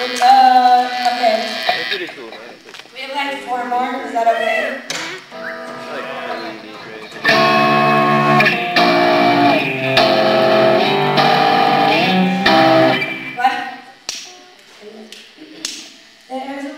Uh, okay. We have like four more, is that okay? What? There's